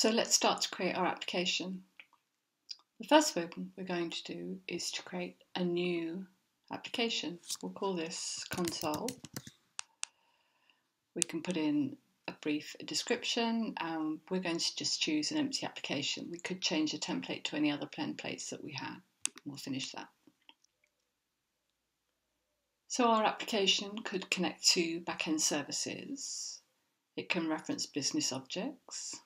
So let's start to create our application. The first thing we're going to do is to create a new application. We'll call this console. We can put in a brief description and we're going to just choose an empty application. We could change the template to any other templates that we had. We'll finish that. So our application could connect to backend services. It can reference business objects.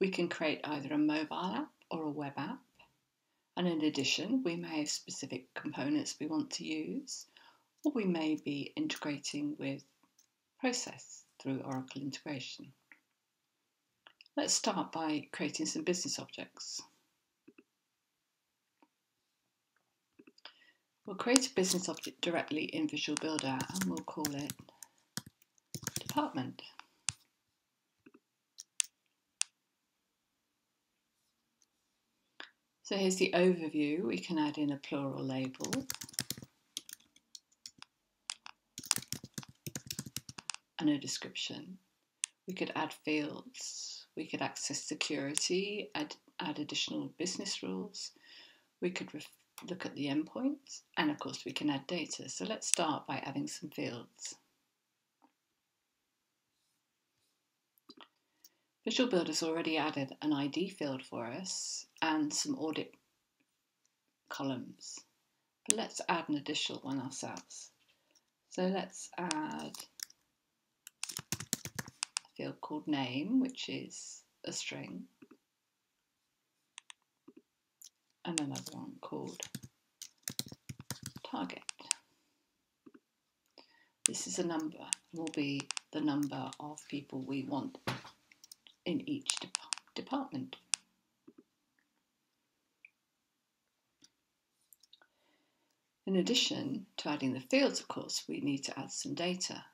We can create either a mobile app or a web app. And in addition, we may have specific components we want to use, or we may be integrating with Process through Oracle integration. Let's start by creating some business objects. We'll create a business object directly in Visual Builder and we'll call it department. So here's the overview. We can add in a plural label. And a description. We could add fields. We could access security, add, add additional business rules. We could look at the endpoints, and of course we can add data. So let's start by adding some fields. Visual Builder's already added an ID field for us and some audit columns. But let's add an additional one ourselves. So let's add a field called name, which is a string, and another one called target. This is a number, will be the number of people we want in each de department. In addition to adding the fields, of course, we need to add some data.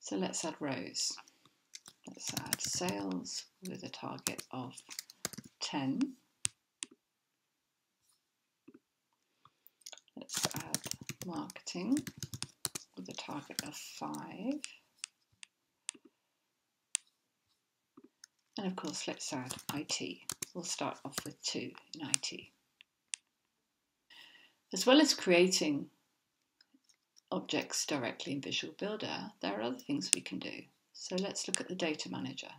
So let's add rows. Let's add sales with a target of 10. Let's add marketing with a target of 5. And of course, let's add IT. We'll start off with 2 in IT. As well as creating objects directly in Visual Builder, there are other things we can do. So let's look at the Data Manager.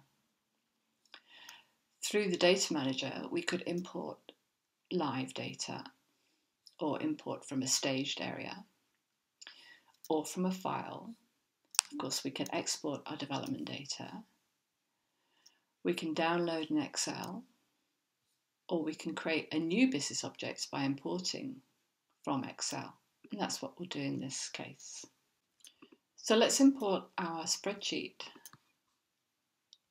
Through the Data Manager, we could import live data or import from a staged area or from a file. Of course, we can export our development data we can download an Excel or we can create a new business object by importing from Excel. And that's what we'll do in this case. So let's import our spreadsheet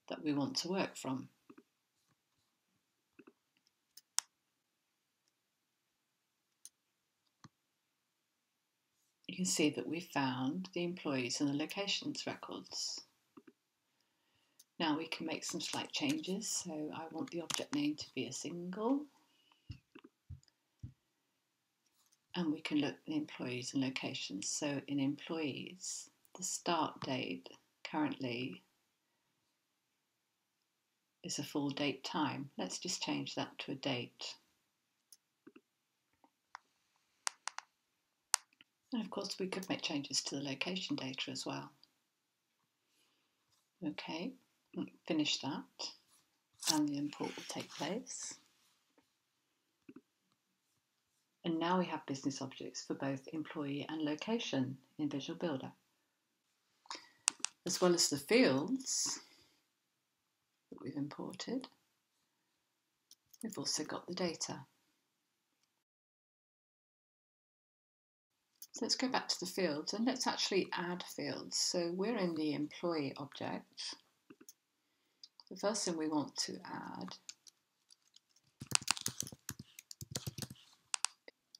that we want to work from. You can see that we found the employees and the locations records. Now we can make some slight changes. So I want the object name to be a single. And we can look at employees and locations. So in employees, the start date currently is a full date time. Let's just change that to a date. And of course we could make changes to the location data as well. Okay finish that and the import will take place. And now we have business objects for both employee and location in Visual Builder. As well as the fields that we've imported, we've also got the data. So let's go back to the fields and let's actually add fields. So we're in the employee object the first thing we want to add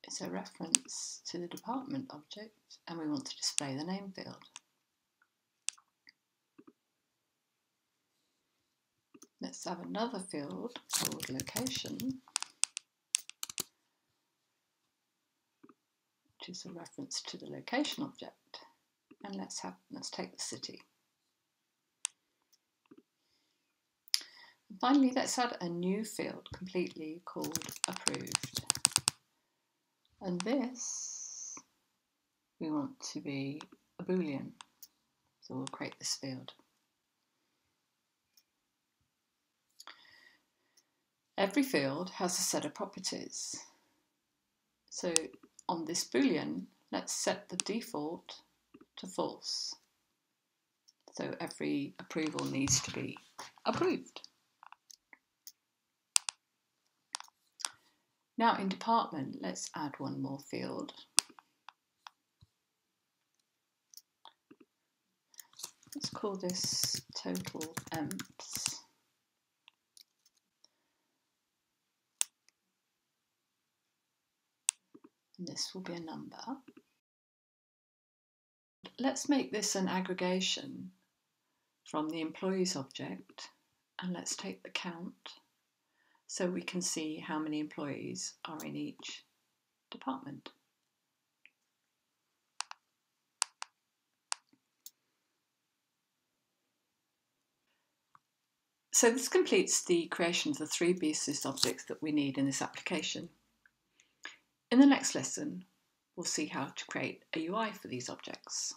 is a reference to the department object and we want to display the name field. Let's have another field called location, which is a reference to the location object. And let's have let's take the city. Finally, let's add a new field completely called approved. And this we want to be a boolean. So we'll create this field. Every field has a set of properties. So on this boolean, let's set the default to false. So every approval needs to be approved. Now in department, let's add one more field. Let's call this total emps. And this will be a number. Let's make this an aggregation from the employees object and let's take the count so we can see how many employees are in each department. So this completes the creation of the three business objects that we need in this application. In the next lesson, we'll see how to create a UI for these objects.